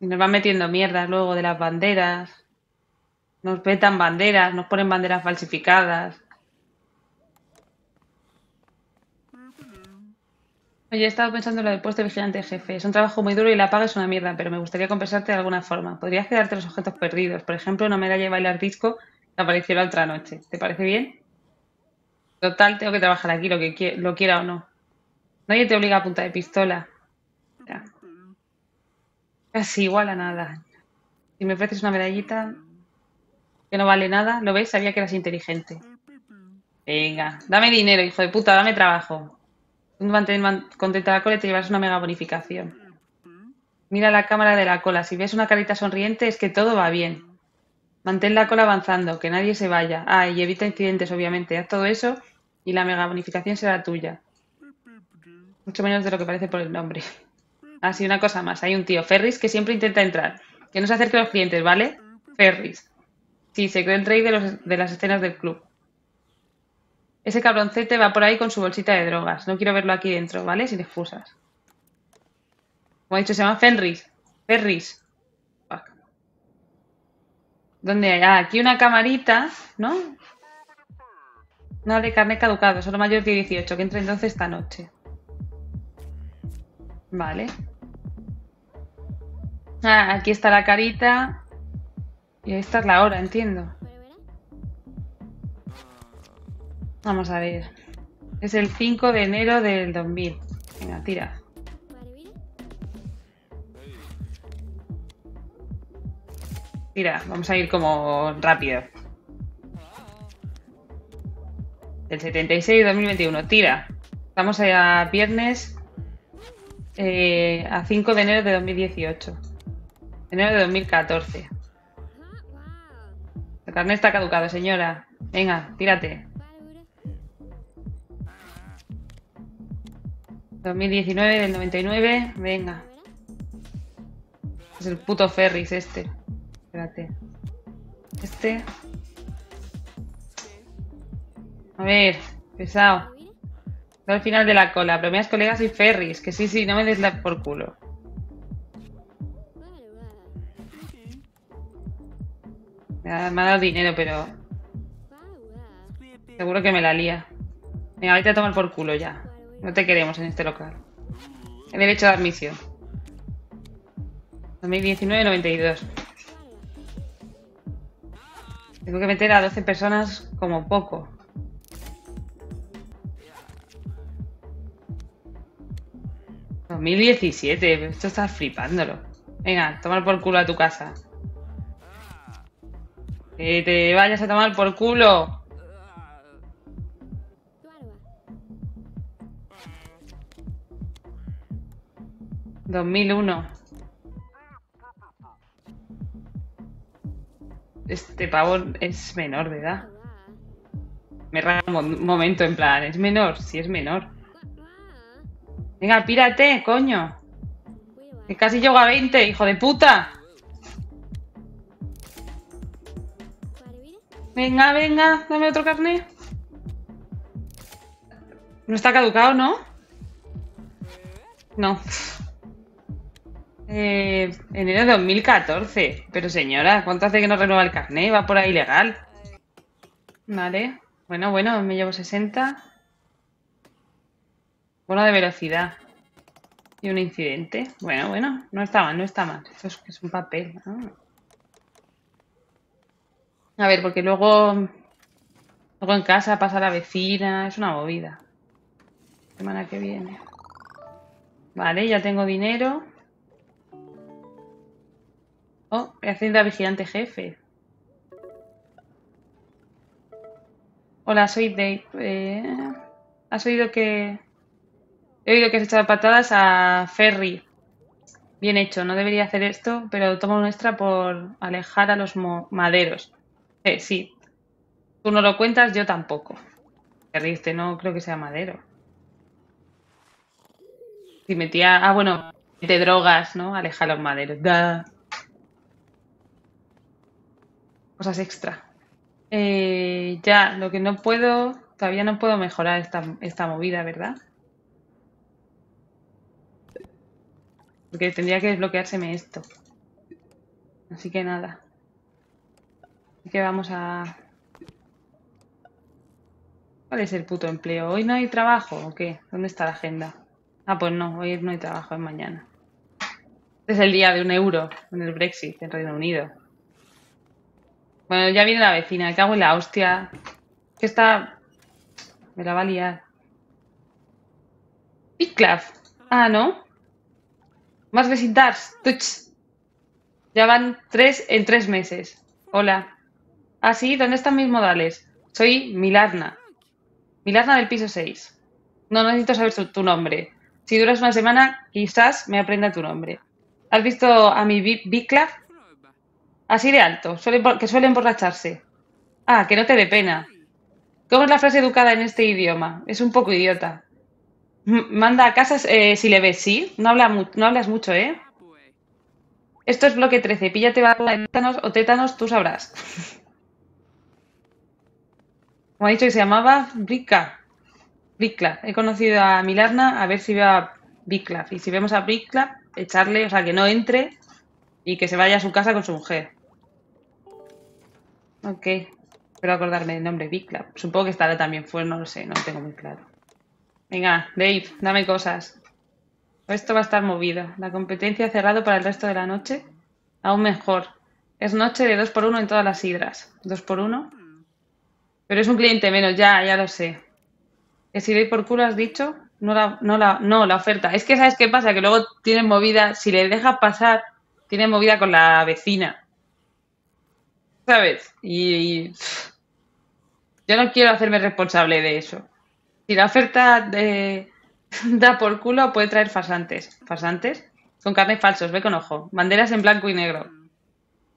Nos van metiendo mierdas luego de las banderas. Nos vetan banderas, nos ponen banderas falsificadas. Oye, he estado pensando en lo del puesto de vigilante jefe. Es un trabajo muy duro y la paga es una mierda, pero me gustaría compensarte de alguna forma. Podrías quedarte los objetos perdidos. Por ejemplo, una medalla de bailar disco que apareció la otra noche. ¿Te parece bien? Total, tengo que trabajar aquí, lo que lo quiera o no. Nadie te obliga a punta de pistola. Casi igual a nada. Si me ofreces una medallita que no vale nada, ¿lo ves? Sabía que eras inteligente. Venga, dame dinero, hijo de puta, dame trabajo. Mantén man- contenta la cola y te llevarás una mega bonificación. Mira la cámara de la cola. Si ves una carita sonriente, es que todo va bien. Mantén la cola avanzando, que nadie se vaya. Ah, y evita incidentes, obviamente. Haz todo eso y la mega bonificación será tuya. Mucho menos de lo que parece por el nombre. Así, una cosa más. Hay un tío, Ferris, que siempre intenta entrar. Que no se acerque a los clientes, ¿vale? Ferris. Sí, se cree el rey de, los- de las escenas del club. Ese cabroncete va por ahí con su bolsita de drogas. No quiero verlo aquí dentro, ¿vale? Sin excusas. Como he dicho, se llama Fenris. Ferris. ¿Dónde hay? Ah, aquí una camarita, ¿no? No de carnet caducado, solo mayor de 18, que entre entonces esta noche. Vale. Ah, aquí está la carita. Y esta es la hora, entiendo. Vamos a ver. Es el 5 de enero del 2000. Venga, tira. Tira, vamos a ir como rápido. Del 76 2021. Tira. Estamos a viernes eh, a 5 de enero de 2018. Enero de 2014. El carnet está caducado, señora. Venga, tírate. 2019 del 99. Venga. Es el puto Ferris este. Espérate. Este. A ver, pesado. Estoy al final de la cola. Bromeas colegas y Ferris. Que sí, sí, no me des la por culo. Me ha, me ha dado dinero, pero seguro que me la lía. Venga, vete a tomar por culo ya. No te queremos en este local. El derecho de admisión. 2019-92. Tengo que meter a 12 personas como poco. ¿2017? Esto estás flipándolo. Venga, tomar por culo a tu casa. Que te vayas a tomar por culo. ¿2001? Este pavo es menor de edad. Me rara un mo- momento en plan, es menor, sí es menor. Venga, pírate, coño. Que casi llego a 20, hijo de puta. Venga, venga, dame otro carnet. No está caducado, ¿no? No. Eh, enero de 2014. Pero señora, ¿cuánto hace que no renueva el carnet? Va por ahí legal. Vale. Bueno, bueno, me llevo 60. Bono de velocidad. Y un incidente. Bueno, bueno, no está mal, no está mal. Esto es, es un papel. A ver, porque luego, luego en casa pasa la vecina. Es una movida. Semana que viene. Vale, ya tengo dinero. Oh, haciendo a vigilante jefe. Hola, soy Dave. Eh, ¿Has oído que... He oído que has echado patadas a Ferry. Bien hecho, no debería hacer esto, pero tomo un extra por alejar a los maderos. Eh, sí. Tú no lo cuentas, yo tampoco. Ferry, este no creo que sea madero. Si metía... Ah, bueno, de drogas, ¿no? Aleja a los maderos. Da. Cosas extra. Eh, ya, lo que no puedo... Todavía no puedo mejorar esta, esta movida, ¿verdad? Porque tendría que desbloqueárseme esto. Así que nada. Así que vamos a... ¿Cuál es el puto empleo? ¿Hoy no hay trabajo o qué? ¿Dónde está la agenda? Ah, pues no, hoy no hay trabajo, es mañana. Este es el día de un euro en el Brexit en Reino Unido. Bueno, ya viene la vecina, me cago en la hostia. Que está... Me la va a liar. Picklaf. Ah, ¿no? Más visitars. Tuch. Ya van tres en tres meses. Hola. Ah, sí, ¿dónde están mis modales? Soy Milarna. Milarna del piso 6. No, necesito saber tu, nombre. Si duras una semana, quizás me aprenda tu nombre. ¿Has visto a mi Biclaf? Así de alto, que suele emborracharse. Ah, que no te dé pena. ¿Cómo es la frase educada en este idioma? Es un poco idiota. Manda a casa eh, si le ves, ¿sí? No, habla no hablas mucho, ¿eh? Esto es bloque 13. Píllate vacuna de tétanos o tétanos, tú sabrás. Como ha dicho que se llamaba Bricka. Bricklaf. He conocido a Milarna a ver si veo a Bricklaf. Y si vemos a Bricklaf, echarle, o sea, que no entre y que se vaya a su casa con su mujer. Ok. Espero acordarme del nombre Bricklaf. Supongo que estará también fuera, no lo sé, no lo tengo muy claro. Venga, Dave, dame cosas. Esto va a estar movido. La competencia cerrado para el resto de la noche. Aún mejor. Es noche de 2 por 1 en todas las sidras. ¿2 por 1 Pero es un cliente menos, ya, ya lo sé. Que si doy por culo has dicho, no la, no la, no, la oferta. Es que sabes qué pasa, que luego tienen movida, si le dejas pasar, tienen movida con la vecina. ¿Sabes? Y, yo no quiero hacerme responsable de eso. Si la oferta de, da por culo, puede traer farsantes. ¿Farsantes? Con carne falsos, ve con ojo. Banderas en blanco y negro.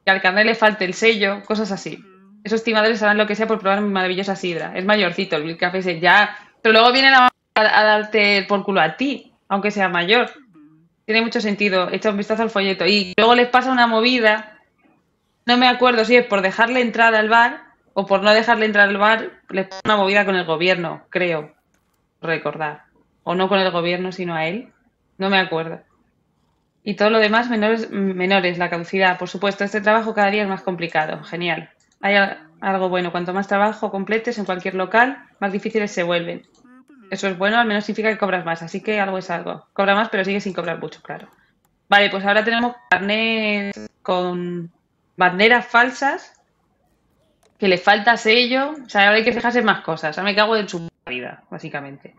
Que al carnet le falte el sello, cosas así. Esos timadores harán lo que sea por probar mi maravillosa sidra. Es mayorcito, el Café ese ya. Pero luego viene la a, a darte por culo a ti, aunque sea mayor. Tiene mucho sentido. Echa un vistazo al folleto. Y luego les pasa una movida. No me acuerdo si es por dejarle entrar al bar o por no dejarle entrar al bar. Les pasa una movida con el gobierno, creo. Recordar. O no con el gobierno, sino a él. No me acuerdo. Y todo lo demás menores, menores, la caducidad. Por supuesto, este trabajo cada día es más complicado. Genial. Hay al- algo bueno. Cuanto más trabajo completes en cualquier local, más difíciles se vuelven. Eso es bueno, al menos significa que cobras más. Así que algo es algo. Cobra más, pero sigue sin cobrar mucho, claro. Vale, pues ahora tenemos carnet con banderas falsas, que le falta sello. O sea, ahora hay que fijarse en más cosas. Ahora me cago en básicamente.